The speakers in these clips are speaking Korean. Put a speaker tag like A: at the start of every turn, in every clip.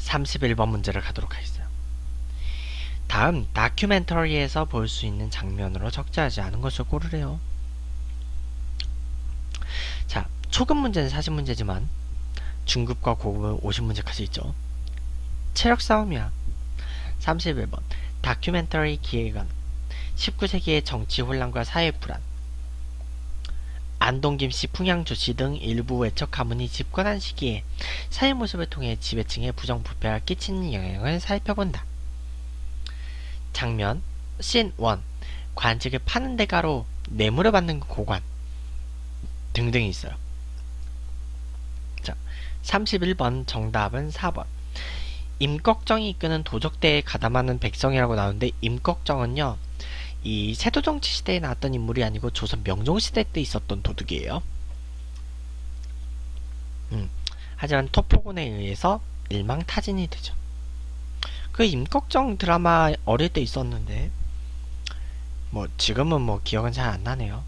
A: 31번 문제를 가도록 하겠어요. 다음 다큐멘터리에서 볼 수 있는 장면으로 적재하지 않은 것을 고르래요. 자, 초급 문제는 사실 문제지만 중급과 고급은 50문제까지 있죠. 체력 싸움이야. 31번 다큐멘터리 기획안 19세기의 정치 혼란과 사회 불안 안동 김씨 풍양 조씨 등 일부 외척 가문이 집권한 시기에 사회 모습을 통해 지배층의 부정부패가 끼치는 영향을 살펴본다. 장면 씬 1. 관직을 파는 대가로 뇌물을 받는 고관 등등이 있어요. 자, 31번 정답은 4번. 임꺽정이 이끄는 도적대에 가담하는 백성이라고 나오는데 임꺽정은요. 이 세도정치 시대에 나왔던 인물이 아니고 조선 명종시대 때 있었던 도둑이에요. 음, 하지만 토포군에 의해서 일망타진이 되죠. 그 임꺽정 드라마 어릴 때 있었는데 뭐 지금은 뭐 기억은 잘 안 나네요.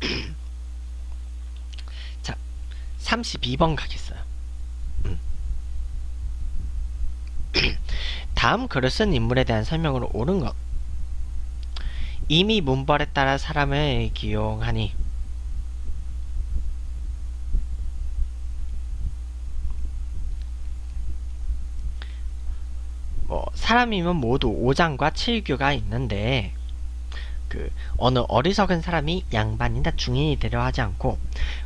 A: 자, 32번 가겠어요. 음. 다음 글을 쓴 인물에 대한 설명으로 옳은 것. 이미 문벌에 따라 사람을 기용하니 뭐 사람이면 모두 오장과 칠규가 있는데 그 어느 어리석은 사람이 양반이나 중인이 되려 하지 않고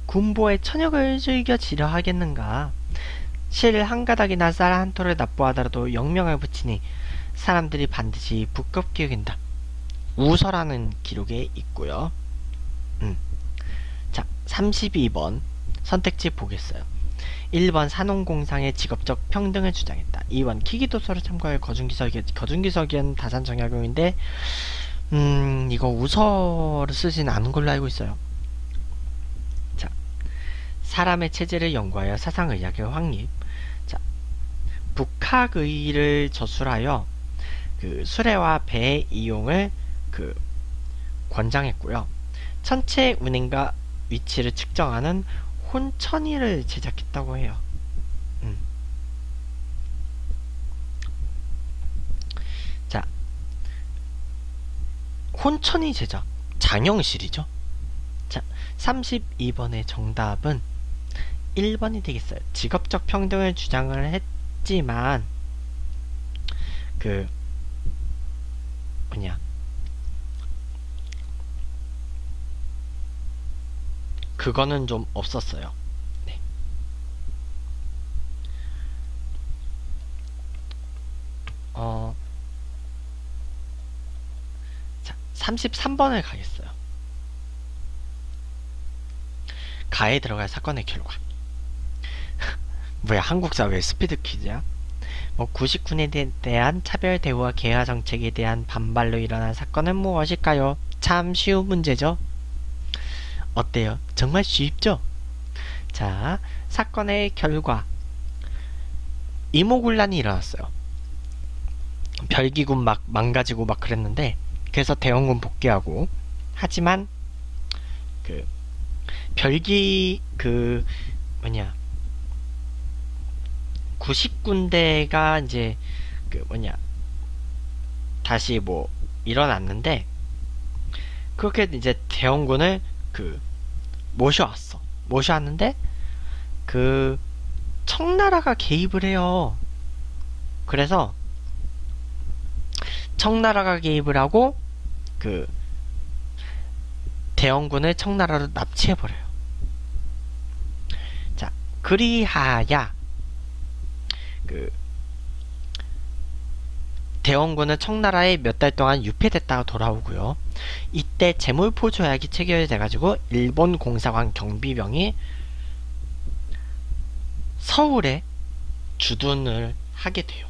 A: 군보의 천역을 즐겨 지려 하겠는가 실 한 가닥이나 쌀 한 톨을 납부하더라도 영명을 붙이니 사람들이 반드시 부끄럽게 여긴다 우서라는 기록에 있고요 음. 자 32번 선택지 보겠어요 1번 산업공상의 직업적 평등을 주장했다. 2번 키기도서를 참고할 거중기석이, 거중기석이은 다산정약용인데, 음, 이거 우서를 쓰진 않은 걸로 알고 있어요. 자, 사람의 체질을 연구하여 사상의학의 확립. 자, 북학의를 저술하여 그 수레와 배 이용을 그 권장했고요. 천체 운행과 위치를 측정하는 혼천이를 제작했다고 해요. 음. 자, 혼천이 제작 장영실이죠. 자, 32번의 정답은 1번이 되겠어요. 직업적 평등을 주장을 했 지만 그 뭐냐 그거는 좀 없었어요. 네. 어, 자, 33번을 가겠어요. 가에 들어갈 사건의 결과. 뭐야, 한국 사회 스피드 퀴즈야? 뭐 99년에 대한 차별 대우와 개화 정책에 대한 반발로 일어난 사건은 무엇일까요? 참 쉬운 문제죠. 어때요? 정말 쉽죠? 자, 사건의 결과. 이모군란이 일어났어요. 별기군 막 망가지고 막 그랬는데, 그래서 대원군 복귀하고, 하지만, 그, 별기, 그, 뭐냐, 90군대가 이제, 그 뭐냐, 다시 뭐, 일어났는데, 그렇게 이제 대원군을 그 모셔왔어. 모셔왔는데 그 청나라가 개입을 해요. 그래서 청나라가 개입을 하고 그 대원군을 청나라로 납치해버려요. 자, 그리하야 그 대원군은 청나라에 몇 달 동안 유폐됐다가 돌아오고요. 이때 재물포 조약이 체결돼가지고 일본 공사관 경비병이 서울에 주둔을 하게 돼요.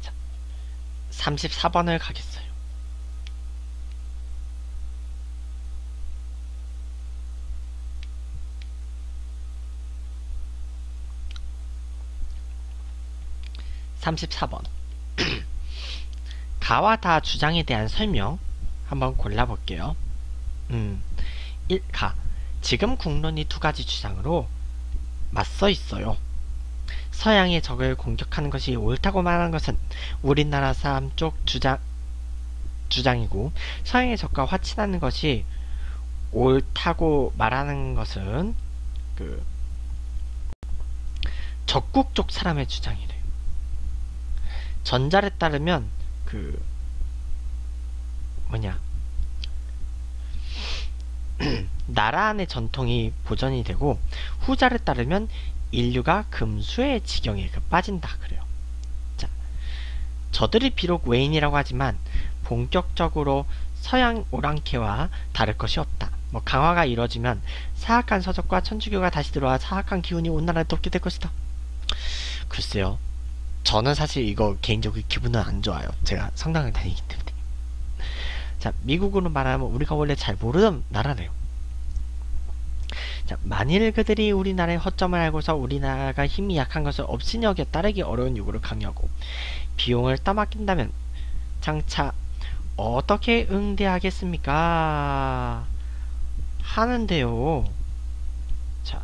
A: 자, 34번을 가겠어요. (34번) 가와 다 주장에 대한 설명 한번 골라볼게요. 음, 1. 가. 지금 국론이 두 가지 주장으로 맞서 있어요. 서양의 적을 공격하는 것이 옳다고 말하는 것은 우리나라 사람 쪽 주장, 주장이고 서양의 적과 화친하는 것이 옳다고 말하는 것은 그 적국 쪽 사람의 주장이래요. 전자를 따르면 그 뭐냐 나라 안의 전통이 보존이 되고 후자를 따르면 인류가 금수의 지경에 그 빠진다 그래요. 자, 저들이 비록 외인이라고 하지만 본격적으로 서양 오랑캐와 다를 것이 없다. 뭐 강화가 이루어지면 사악한 서적과 천주교가 다시 들어와 사악한 기운이 온 나라를 덮게 될 것이다. 글쎄요. 저는 사실 이거 개인적으로 기분은 안 좋아요. 제가 성당을 다니기 때문에. 자, 미국으로 말하면 우리가 원래 잘 모르던 나라래요. 자, 만일 그들이 우리나라의 허점을 알고서 우리나라가 힘이 약한 것을 없이 여겨 따르기 어려운 요구를 강요하고 비용을 떠맡긴다면 장차 어떻게 응대하겠습니까? 하는데요. 자.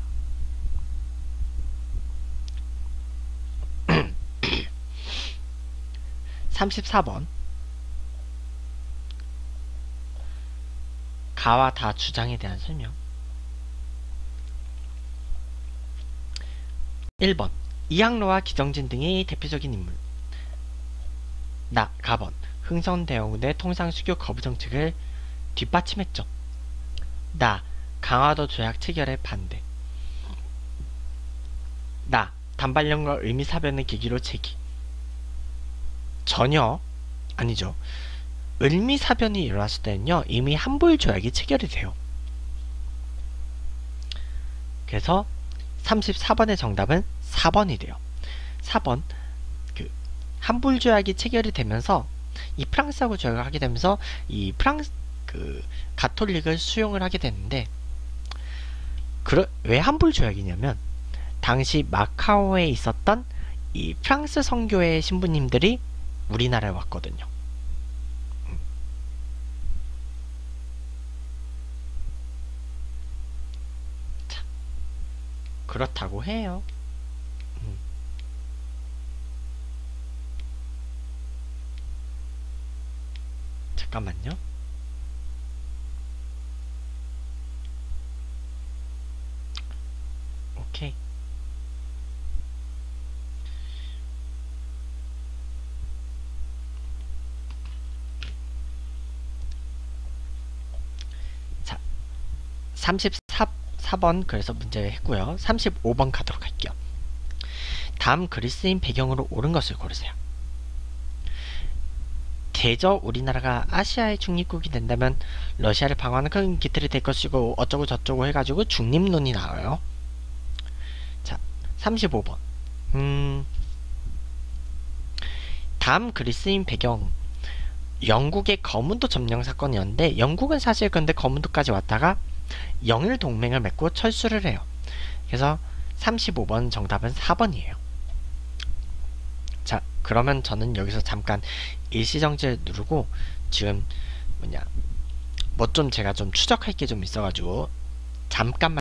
A: (34번) 가와 다 주장에 대한 설명. 1번. 이항로와 기정진 등의 대표적인 인물. 나 가번. 흥선대원군의 통상 수교 거부 정책을 뒷받침했죠. 나 강화도 조약 체결에 반대. 나 단발령과 의미사변의 계기로 제기 전혀 아니죠. 을미사변이 일어났을 때는요 이미 한불 조약이 체결이 돼요. 그래서 34번의 정답은 4번이 돼요. 4번 그 한불 조약이 체결이 되면서 이 프랑스하고 조약을 하게 되면서 이 프랑스 그 가톨릭을 수용을 하게 되는데 그러, 왜 한불 조약이냐면 당시 마카오에 있었던 이 프랑스 선교회 신부님들이 우리나라에 왔거든요. 그렇다고 해요. 음. 잠깐만요. 오케이. 자, 34 4번 그래서 문제 했고요. 35번 가도록 할게요. 다음 그리스인 배경으로 옳은 것을 고르세요. 대저 우리나라가 아시아의 중립국이 된다면 러시아를 방어하는 큰 기틀이 될 것이고 어쩌고 저쩌고 해가지고 중립론이 나와요. 자, 35번. 음, 다음 그리스인 배경 영국의 거문도 점령 사건이었는데 영국은 사실 근데 거문도까지 왔다가 영일 동맹을 맺고 철수를 해요. 그래서 35번 정답은 4번이에요. 자, 그러면 저는 여기서 잠깐 일시정지를 누르고 지금 뭐냐 뭐 좀 제가 좀 추적할 게 좀 있어가지고 잠깐만